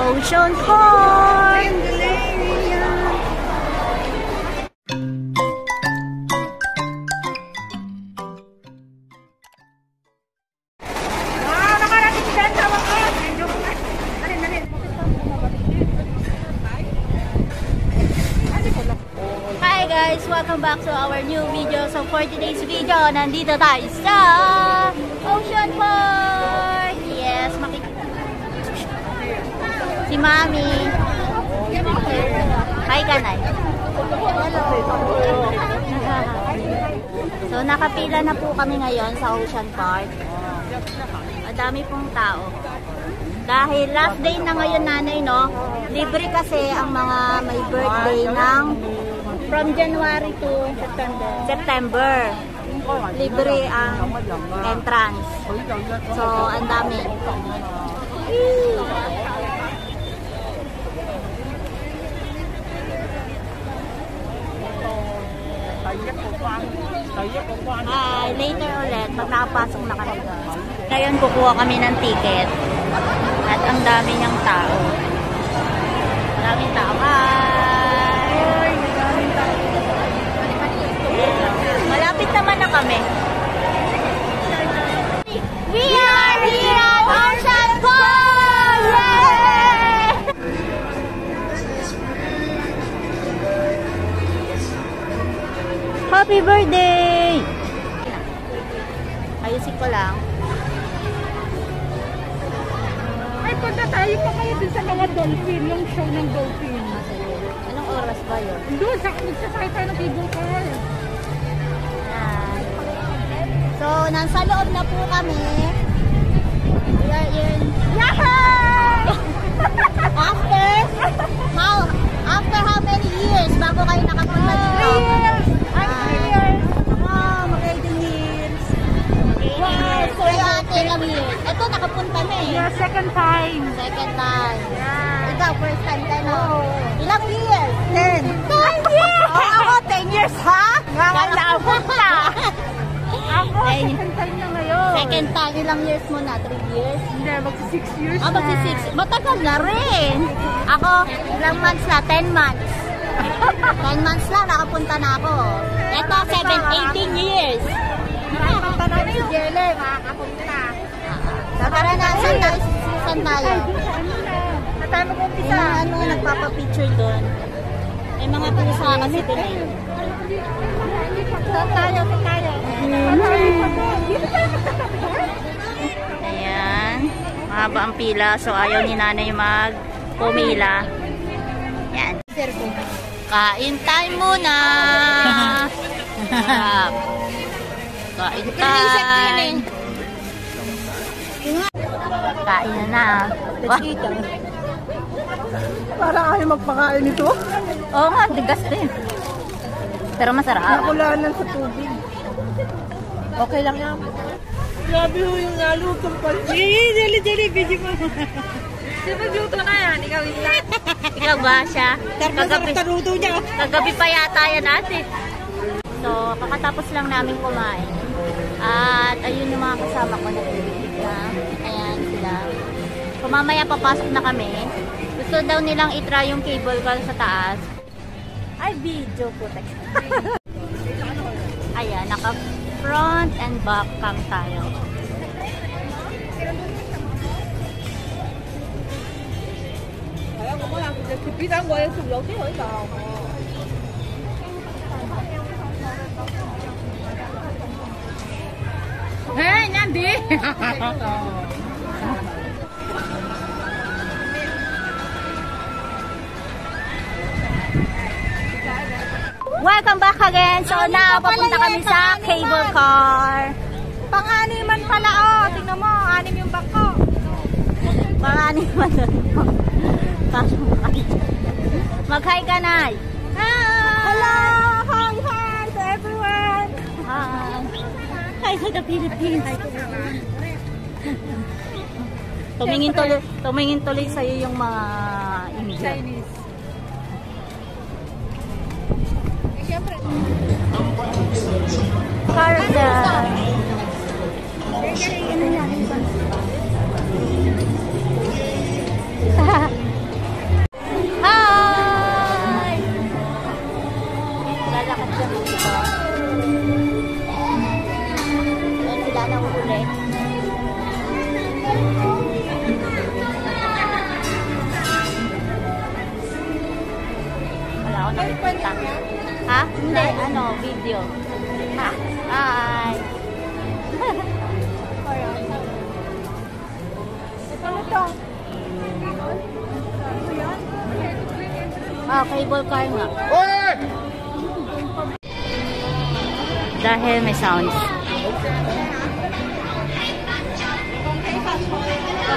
Ocean Park! Hi guys! Welcome back to our new video. So for today's video, nandito tayo sa Mami. Hi, Kanay. so nakapila na po kami ngayon sa Ocean Park. Madami pong tao. Dahil last day na ngayon nanay, no? Libre kasi ang mga may birthday ng from January to September. September. Libre ang entrance. So, ang dami. Ah, later ulit, pag nakapasok na kami. Ngayon, kukuha kami ng ticket. At ang dami niyang tao. Maraming tao. Hi! Malapit naman na kami. We are here Happy birthday! Ayusin ko lang. Ay, punta tayo pa kayo dun sa mga dolphin, yung show ng dolphin. Anong oras ba yun? Doon, sa magsasakay tayo ng cable car. So, nasa loob na po kami. We are in... Yahoo! after, how, after how many years bago kayo nakapunta dito? Ilang years. Ito, nakapunta na eh. Yeah, second time. Second time. Yeah. Ikaw, first time ka na. Oo. Ilang years? 10. 10 years! Oh, ako, 10 years, ha? Nga naabot na. Ako, Ay. second time na ngayon. Second time, ilang years mo na? 3 years? Hindi, magsi six years Ah, magsi na. 6. Matagal na rin. Ako, ilang months na? 10 months. 10 months lang, nakapunta na ako. Ito, 7, 18 years. Nakakanta na si Jelle, makakapunta. So, tara na, saan tayo? Saan tayo? Ano na? Natano ko Yung umpisa. mga ano, nagpapapicture doon. May mga pusa kasi doon eh. Saan tayo? Saan tayo? Magtatabi. Ayan. Mahaba ang pila. So, ayaw ni nanay mag pumila. Yan. Kain time muna. Kain time. Kain na na. Wah. Para ayaw magpakain ito. Oo nga, tigas din. Pero masarap. Nakulanan sa tubig. Okay lang yan. Grabe ho yung nalutong pa. Sige, dali, dali, video mo. Di ba luto na yan? Ikaw isa. Ikaw ba siya? Kagabi, Taruto niya. kagabi pa yata yan natin. So, kakatapos lang namin kumain. At ayun yung mga kasama ko na na. Ayan sila. Kung mamaya papasok na kami, gusto daw nilang itry yung cable car sa taas. Ay, video po. Ayan, naka front and back cam tayo. Hey, Nandi! Welcome back again. So, na papunta kami sa cable car. Pang-animan pala, oh. Tingnan mo, anim yung bangko. Marami man doon. Mag-hi ka, Nay. Hi! Hello! Hi, hi Hi to the Philippines. tumingin tuloy, tumingin tuloy sa'yo yung mga Indian. Chinese. Carousel. Kanta. Dahil may sounds.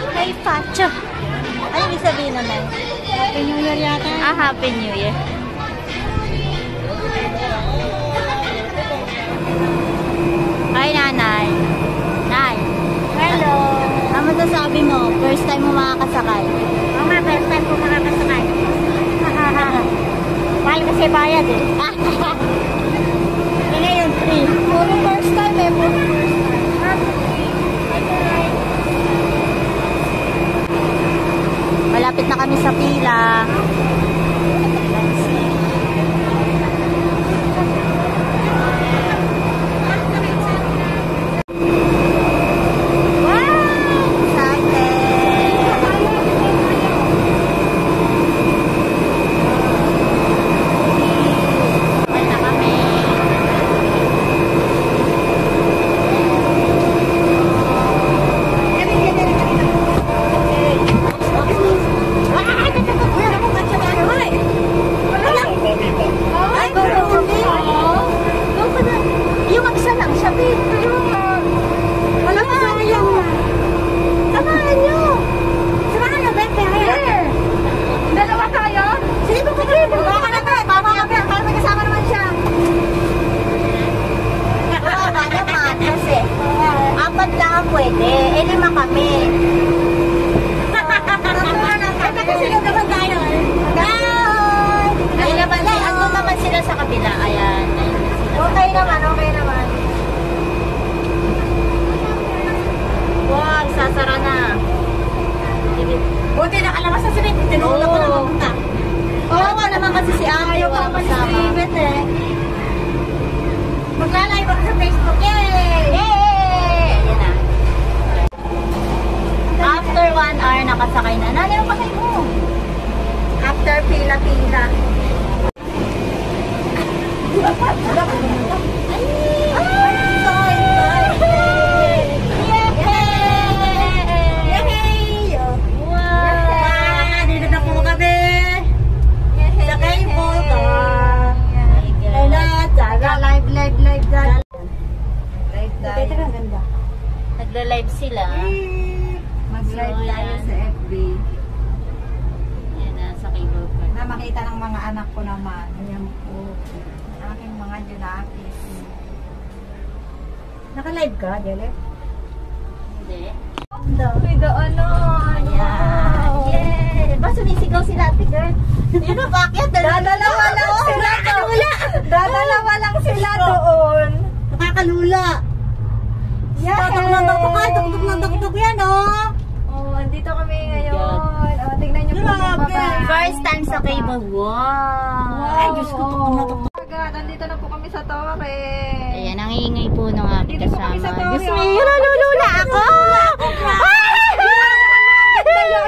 Okay, Pacho. Ano ibig sabihin naman? Happy New Year yata. Ah, Happy New Year. Hi, nanay. Nay. Hello. Ano masasabi mo? First time mo makakasakay? Mama, first time ko makakasakay. Mahal kasi bayad eh. Free. Puro first time eh. Malapit na kami sa pila. Naka-live ka, Dele? Hindi. Uy, doon o. Ayan. Yeah. Ba, sumisigaw si Ate Girl? Yun ang bakit? Dadalawa lang sila doon. Dadalawa lang sila doon. Nakakalula. Yeah. Tatak na tatak ka. Tuktok na tuktok yan, oh. Oh, andito kami ngayon. Oh, tignan niyo po yung babae. First time sa cable. Wow. Ay, Diyos ko. tuktok na tuktok. Agad, andito na po kami sa Torre. Ayan, ang ingay po ng aking Dito po kami kasama. sa Torre. Diyos me, nalulula ako!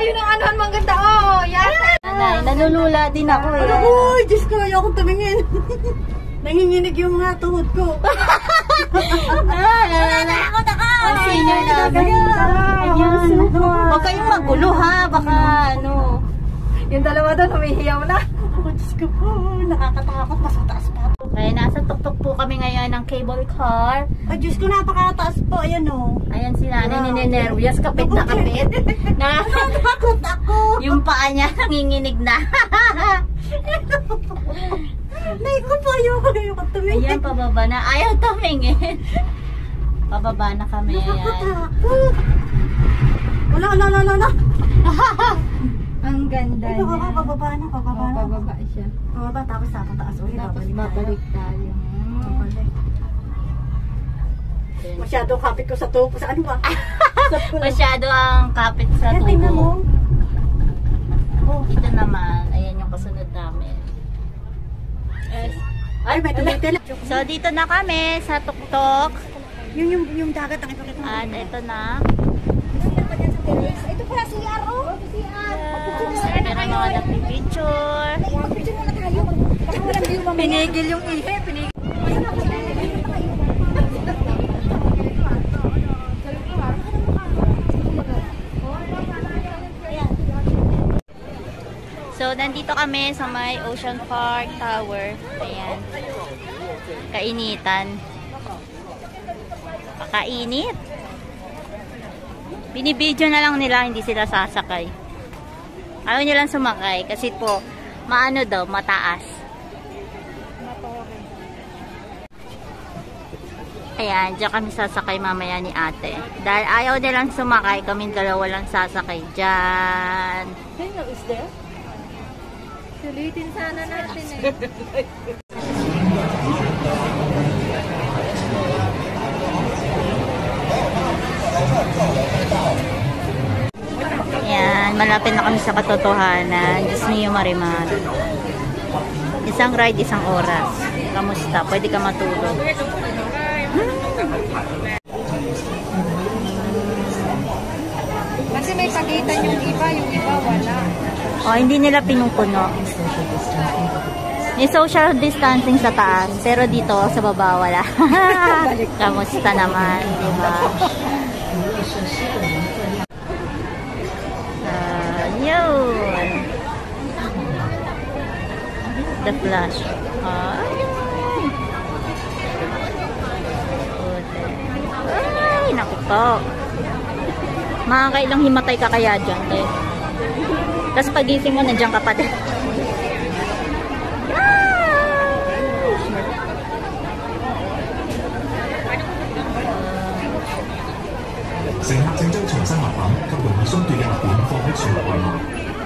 Ayun ang anuhan mang ganda. Oh. Nanay, nalulula din ako eh. Uy, Diyos ko, ayaw akong tumingin. Nanginginig yung mga tuhod ko. Natatakot ako! Ang senior namin. Ayan. Huwag kayong magulo ha. Baka ano. Yung dalawa doon, humihiyaw na. Oh, Diyos ko po, nakakatakot. Mas mataas Kaya nasa tuktok po kami ngayon ng cable car. Ay, Diyos ko, napakataas po. Ayan o. Ayan si nanay ninenervyos. Kapit na kapit. Na, Takot ako. yung paa niya nanginginig na. Nay ko po, ayaw ko. Ayaw ko tumingin. Ayan, pababa na. Ayaw tumingin. Pababa na kami. Ayan. Nakakatakot. Wala, wala, wala, wala. Ang ganda Ay, niya. bababa, bababa na, bababa Oh, na. pababa siya. Bababa, tapos tapataas ulit. Tapos babalik tayo. babalik. Ayan. Masyado kapit ko sa tubo. Sa ano ba? Masyado ang kapit sa Ayan, tingnan mo. tubo. Ito naman, ayan yung kasunod namin. Ay, may tumitil. So, dito na kami sa tuktok. Yung, yung, yung dagat. At ito na. Pala si Aro. Si Aro. Sabi na mga nagpipicture. Mag-picture muna tayo. Pinigil yung ihe, pinigil. So, nandito kami sa may Ocean Park Tower. Ayan. Kainitan. Pakainit. Binibidyo na lang nila, hindi sila sasakay. Ayaw nilang sumakay kasi po, maano daw, mataas. Ayan, dyan kami sasakay mamaya ni ate. Dahil ayaw nilang sumakay, kami dalawa lang sasakay dyan. Sino is there? Sulitin sana natin eh. malapit na kami sa katotohanan. Diyos niyo marimar. Isang ride, isang oras. Kamusta? Pwede ka matulog. Kasi may pagitan yung iba, yung iba wala. Oh, hindi nila pinupuno. May social distancing sa taas, pero dito sa baba wala. Kamusta naman, di ba? Ah, yun The flash. Ay. Ay, naku po. Makakailang himatay ka kaya dyan, eh. Tapos pagising mo, nandiyan ka pa din. Ah! 乘客请将随身物品及容易松脱嘅物件放喺储物柜内。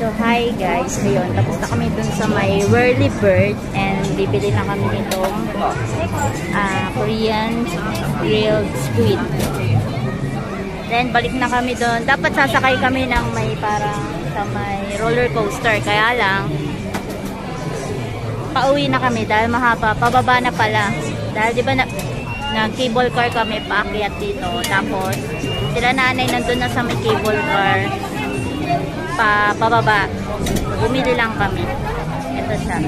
So, hi guys. Ngayon, tapos na kami dun sa may Whirly Bird and bibili na kami nitong ah, Korean grilled squid. Then, balik na kami dun. Dapat sasakay kami ng may parang sa may roller coaster. Kaya lang, pauwi na kami dahil mahaba. Pababa na pala. Dahil di ba na, nag-cable car kami paakyat dito. Tapos, sila nanay nandun na sa may cable car. Pa, pababa. Bumili lang kami. Ito siya.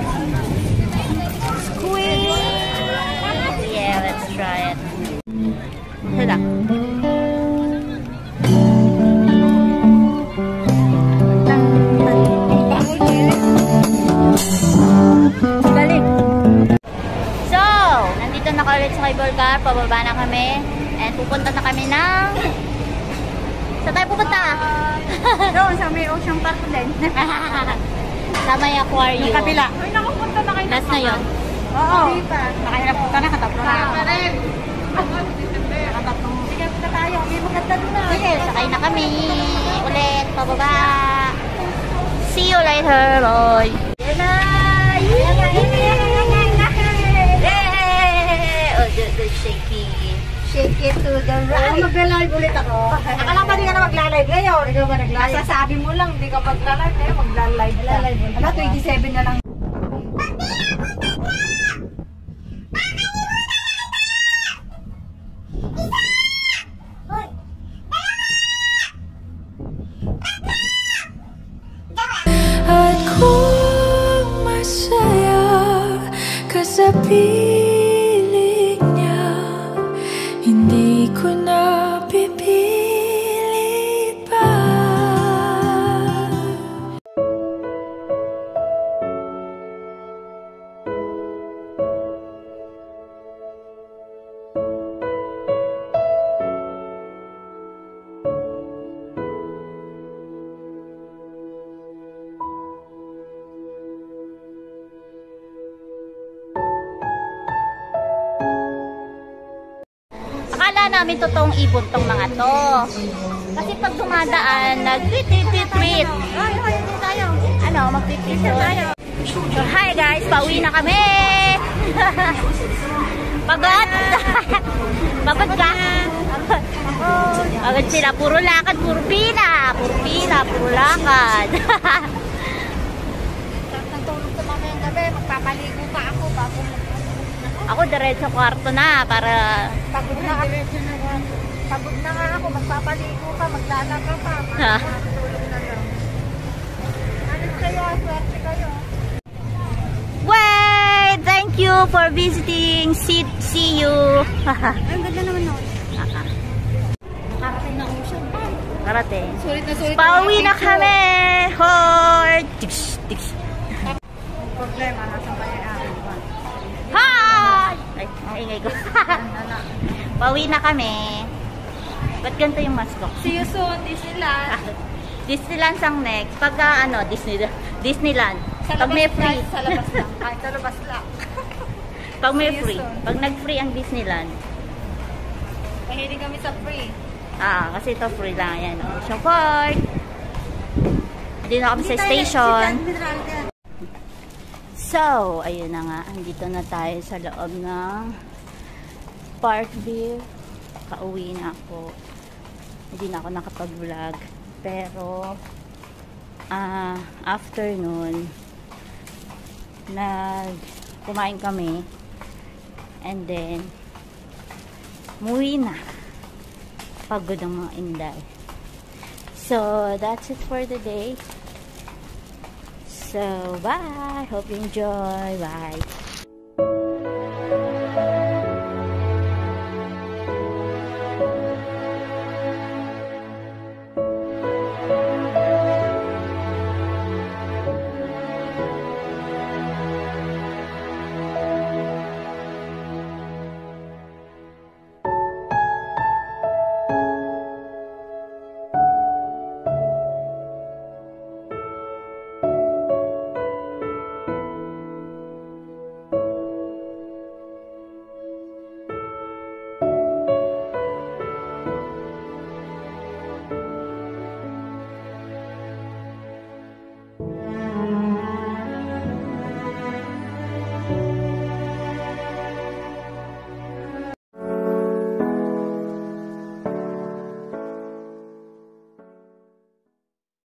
Squid! Yeah, let's try it. Ito lang. Galing. So, nandito na ulit sa car. Pababa na kami. And pupunta na kami ng... Saan tayo pupunta? Doon sa may Ocean Park din. sa may aquarium. Yung kabila. Uy, nakapunta na kayo. Last na yun. Oo. Nakahirap ka na, katatlo na. Nakatatlo. Sige, punta tayo. May maganda doon na. Sige, sakay na kami. Ulit, pababa. See you later, boy. Yan na! Oh, the shaky. Shake it to the right. Oh, magla-live ulit ako. Akala di ka na magla-live ngayon. Hindi ka ba nag-live? Nasasabi mo lang, di ka magla-live ngayon, magla-live. Ala, 27 na lang. Totoong ibon tong mga to. Kasi pag dumadaan, nag-tweet-tweet-tweet. Ano, mag-tweet-tweet. So, hi guys, pauwi na kami! Pagod? Pagod ka? Pagod. Sila, puro lakad, puro pila. Puro pila, puro lakad. Natulog sa mamayang gabi, magpapaligo pa ako bago Ako diretso kwarto na para pagod na ako. Pagod na nga ako, magpapaligo ka, maglalaka pa. Ha? Matulog na lang. Kayo, swerte kayo. Wait! Thank you for visiting. See, see you. Ang ganda naman ako. Nakarating na ocean pa. Karating. Sulit na sulit. Pauwi na kami! Hoy! Tiks, tiks. Problema, nasa bayan namin. Hi! Ay, ingay ko. Pauwi na kami. Ba't ganito yung mask ko? See you soon, Disneyland. Disneyland sang next. Pagka ano, Disney, Disneyland. Pag may free. Sa labas lang. Kahit sa labas lang. Pag may free. soon. Pag nag-free ang Disneyland. Mahilig kami sa free. Ah, kasi ito free lang. Ayan, Ocean Park. Hindi na kami sa station. So, ayun na nga. Andito na tayo sa loob ng Parkview. Kauwi na ako. Hindi na ako nakapag-vlog. Pero, ah, after nun, nag kumain kami. And then, muwi na. Pagod ang mga inday. So, that's it for the day. So, bye. Hope you enjoy. Bye.